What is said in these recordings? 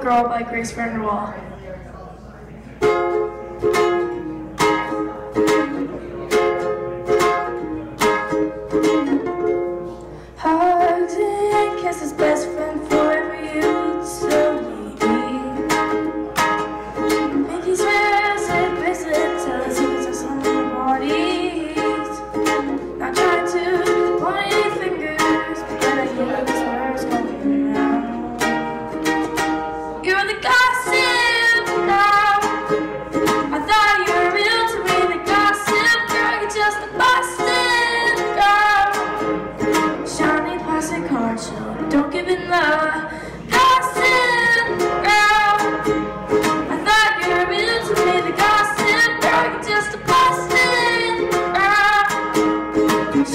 Girl by Grace Van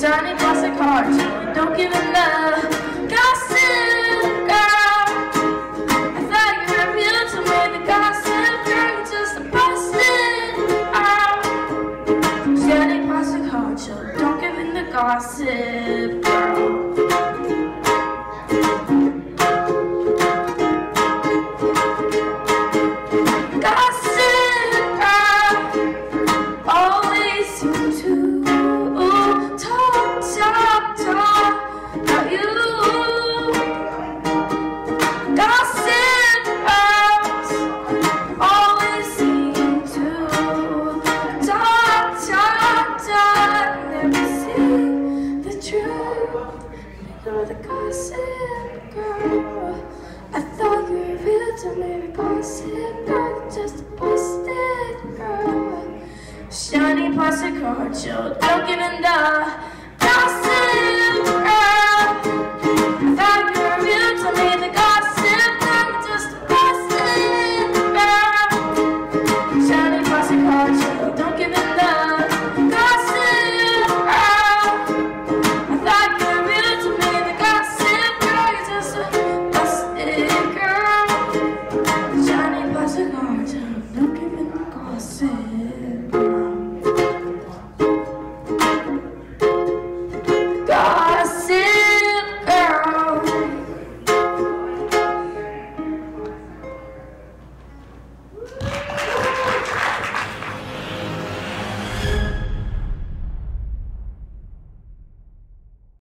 Johnny Classic Heart, don't give enough. love. You're the gossip girl. I thought you were real to me, gossip girl, just a busted girl. Shiny plastic card, you're looking in the